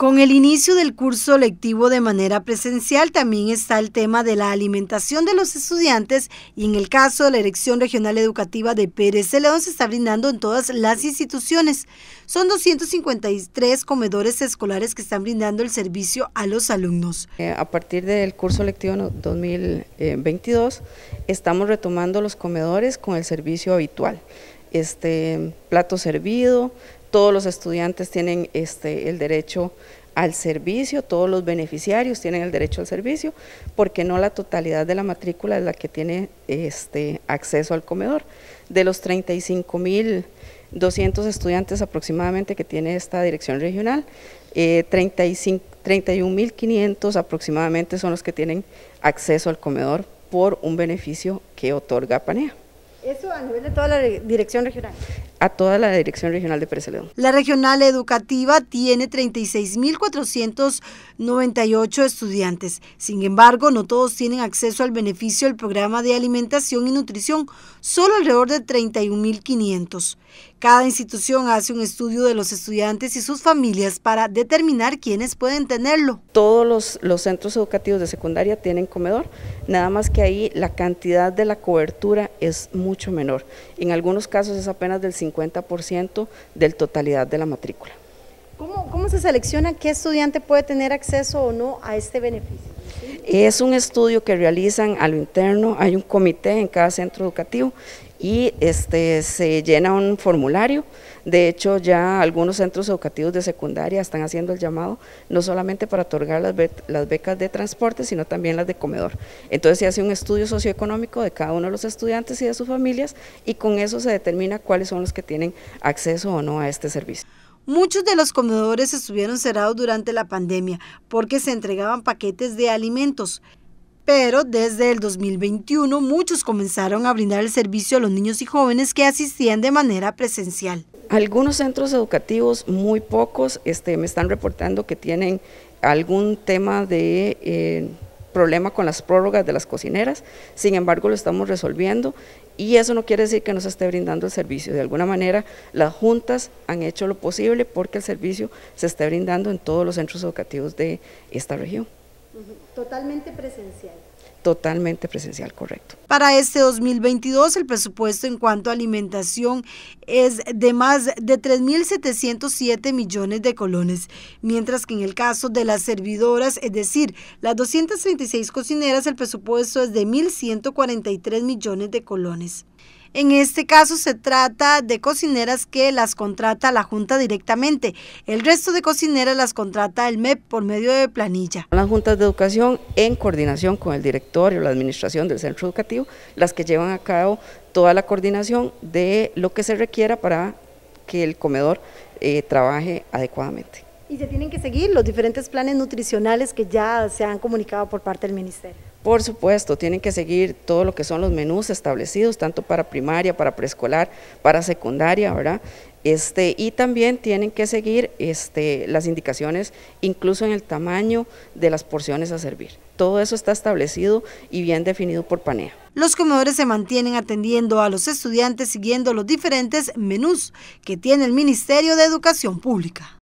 Con el inicio del curso lectivo de manera presencial también está el tema de la alimentación de los estudiantes y en el caso de la Dirección Regional Educativa de Pérez de León se está brindando en todas las instituciones. Son 253 comedores escolares que están brindando el servicio a los alumnos. Eh, a partir del curso lectivo 2022 estamos retomando los comedores con el servicio habitual. Este plato servido, todos los estudiantes tienen este, el derecho al servicio, todos los beneficiarios tienen el derecho al servicio, porque no la totalidad de la matrícula es la que tiene este, acceso al comedor. De los 35.200 estudiantes aproximadamente que tiene esta dirección regional, eh, 31.500 aproximadamente son los que tienen acceso al comedor por un beneficio que otorga PANEA. Eso a nivel de toda la dirección regional a toda la Dirección Regional de Pérez La Regional Educativa tiene 36.498 estudiantes. Sin embargo, no todos tienen acceso al beneficio del programa de alimentación y nutrición, solo alrededor de 31.500. Cada institución hace un estudio de los estudiantes y sus familias para determinar quiénes pueden tenerlo. Todos los, los centros educativos de secundaria tienen comedor, nada más que ahí la cantidad de la cobertura es mucho menor. En algunos casos es apenas del 50%. 50% del totalidad de la matrícula. ¿Cómo, ¿Cómo, se selecciona qué estudiante puede tener acceso o no a este beneficio? Es un estudio que realizan a lo interno, hay un comité en cada centro educativo y este, se llena un formulario. De hecho, ya algunos centros educativos de secundaria están haciendo el llamado, no solamente para otorgar las, las becas de transporte, sino también las de comedor. Entonces se hace un estudio socioeconómico de cada uno de los estudiantes y de sus familias y con eso se determina cuáles son los que tienen acceso o no a este servicio. Muchos de los comedores estuvieron cerrados durante la pandemia porque se entregaban paquetes de alimentos pero desde el 2021 muchos comenzaron a brindar el servicio a los niños y jóvenes que asistían de manera presencial. Algunos centros educativos, muy pocos, este, me están reportando que tienen algún tema de eh, problema con las prórrogas de las cocineras, sin embargo lo estamos resolviendo y eso no quiere decir que no se esté brindando el servicio. De alguna manera las juntas han hecho lo posible porque el servicio se esté brindando en todos los centros educativos de esta región. Totalmente presencial. Totalmente presencial, correcto. Para este 2022 el presupuesto en cuanto a alimentación es de más de 3.707 millones de colones, mientras que en el caso de las servidoras, es decir, las 236 cocineras, el presupuesto es de 1.143 millones de colones. En este caso se trata de cocineras que las contrata la Junta directamente. El resto de cocineras las contrata el MEP por medio de planilla. Las juntas de educación en coordinación con el directorio, la administración del centro educativo, las que llevan a cabo toda la coordinación de lo que se requiera para que el comedor eh, trabaje adecuadamente. Y se tienen que seguir los diferentes planes nutricionales que ya se han comunicado por parte del Ministerio. Por supuesto, tienen que seguir todo lo que son los menús establecidos, tanto para primaria, para preescolar, para secundaria, ¿verdad? Este, y también tienen que seguir este, las indicaciones, incluso en el tamaño de las porciones a servir. Todo eso está establecido y bien definido por PANEA. Los comedores se mantienen atendiendo a los estudiantes siguiendo los diferentes menús que tiene el Ministerio de Educación Pública.